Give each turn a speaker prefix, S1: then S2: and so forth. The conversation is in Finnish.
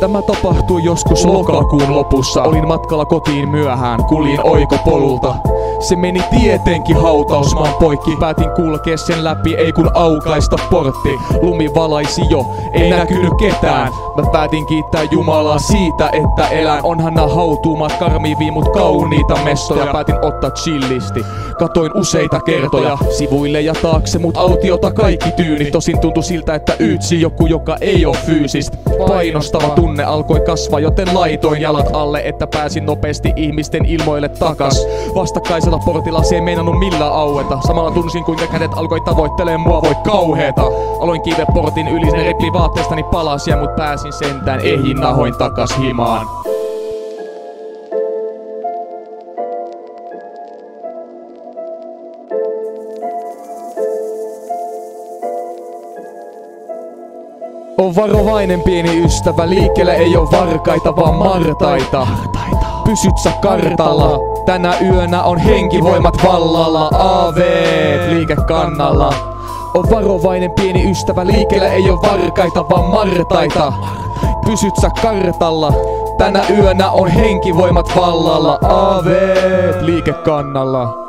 S1: Tämä tapahtui joskus lokakuun lopussa. Olin matkalla kotiin myöhään, oiko oikopolulta. Se meni tietenkin hautausmaan poikki. Päätin kulkea sen läpi, ei kun aukaista portti. Lumi valaisi jo, ei näkynyt ketään. Mä päätin kiittää Jumalaa siitä, että elän. Onhan nää hautuumat karmivii mut kauniita mestoja. Päätin ottaa chillisti. Katoin useita kertoja sivuille ja taakse, mut autiota kaikki tyyni. Tosin tuntui siltä, että yytsi joku, joka ei oo fyysistä. Painostava tunne alkoi kasvaa, joten laitoin jalat alle, että pääsin nopeasti ihmisten ilmoille takas. Vastakkaisella portilla se ei meinannut millään aueta. Samalla tunsin kuinka kädet alkoi tavoittelee mua voi kauheeta. Aloin kiiveä portin yli, ne repi vaatteestani palasia, mut pääsin sentään ehin nahoin takas himaan. On varovainen pieni ystävä, liikkeelle ei oo varkaita vaan martaita. Pysyt sä kartalla, tänä yönä on henkivoimat vallalla. AV, liike kannalla. On varovainen pieni ystävä, liikkeelle ei oo varkaita vaan martaita. Pysyt sä kartalla, tänä yönä on henkivoimat vallalla. AV, liike kannalla.